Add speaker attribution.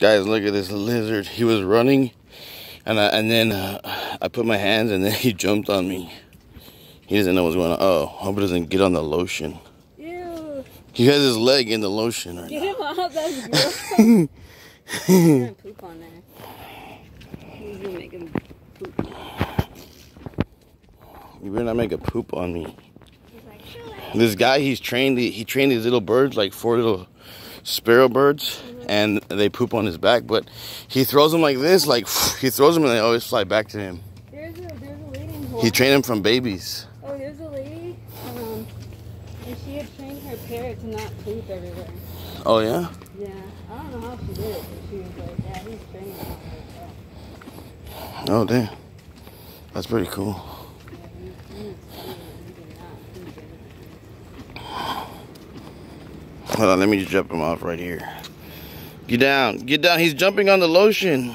Speaker 1: Guys, look at this lizard. He was running, and I, and then uh, I put my hands, and then he jumped on me. He doesn't know what's going on. Oh, hope it doesn't get on the lotion.
Speaker 2: Ew.
Speaker 1: He has his leg in the lotion right
Speaker 2: Get
Speaker 1: now.
Speaker 2: him out. That's gross. Poop on there. He's gonna make him poop.
Speaker 1: You better not make a poop on me.
Speaker 2: He's like,
Speaker 1: This guy, he's trained. He trained these little birds, like four little sparrow birds, and they poop on his back. But he throws them like this, like he throws them, and they always fly back to him.
Speaker 2: There's a there's a lady
Speaker 1: He trained them from babies.
Speaker 2: Oh, there's a lady. Um, and she had trained her parrot to not poop everywhere.
Speaker 1: Oh yeah.
Speaker 2: Yeah, I don't know how she did it, but she was like, yeah, he's training her.
Speaker 1: Oh damn. That's pretty cool.
Speaker 2: Yeah, he, he was training her. He did not poop everywhere.
Speaker 1: Hold on, let me just jump him off right here. Get down, get down. He's jumping on the lotion.